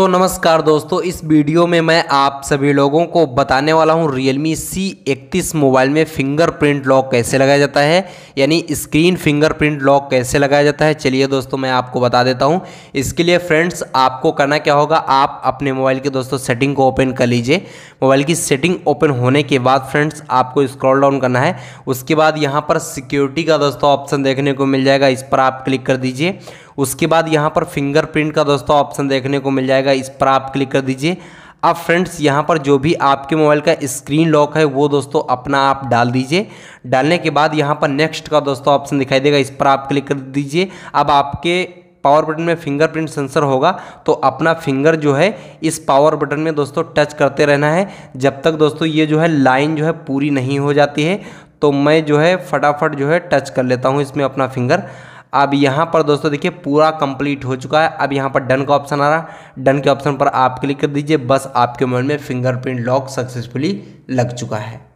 तो नमस्कार दोस्तों, इस वीडियो में मैं आप सभी लोगों को बताने वाला हूँ Realme C31 मोबाइल में फिंगरप्रिंट लॉक कैसे लगाया जाता है, यानी स्क्रीन फिंगरप्रिंट लॉक कैसे लगाया जाता है। चलिए दोस्तों, मैं आपको बता देता हूँ। इसके लिए फ्रेंड्स आपको करना क्या होगा, आप अपने मोबाइल के दोस्तों सेटिंग को ओपन कर लीजिए। मोबाइल की सेटिंग ओपन होने के बाद फ्रेंड्स आपको स्क्रॉल डाउन करना है। उसके बाद यहाँ पर सिक्योरिटी का दोस्तों ऑप्शन देखने को मिल जाएगा, इस पर आप क्लिक कर दीजिए। उसके बाद यहाँ पर फिंगरप्रिंट का दोस्तों ऑप्शन देखने को मिल जाएगा, इस पर आप क्लिक कर दीजिए। अब फ्रेंड्स यहाँ पर जो भी आपके मोबाइल का स्क्रीन लॉक है, वो दोस्तों अपना आप डाल दीजिए। डालने के बाद यहाँ पर नेक्स्ट का दोस्तों ऑप्शन दिखाई देगा, इस पर आप क्लिक कर दीजिए। अब आपके पावर बटन में फिंगरप्रिंट सेंसर होगा तो अपना फिंगर जो है, इस पावर बटन में दोस्तों टच करते रहना है। जब तक दोस्तों ये जो है लाइन जो है पूरी नहीं हो जाती है तो मैं जो है फटाफट जो है टच कर लेता हूँ इसमें अपना फिंगर अब यहाँ पर दोस्तों देखिए पूरा कंप्लीट हो चुका है। अब यहाँ पर डन का ऑप्शन आ रहा है। डन के ऑप्शन पर आप क्लिक कर दीजिए। बस आपके मोबाइल में फिंगरप्रिंट लॉक सक्सेसफुली लग चुका है।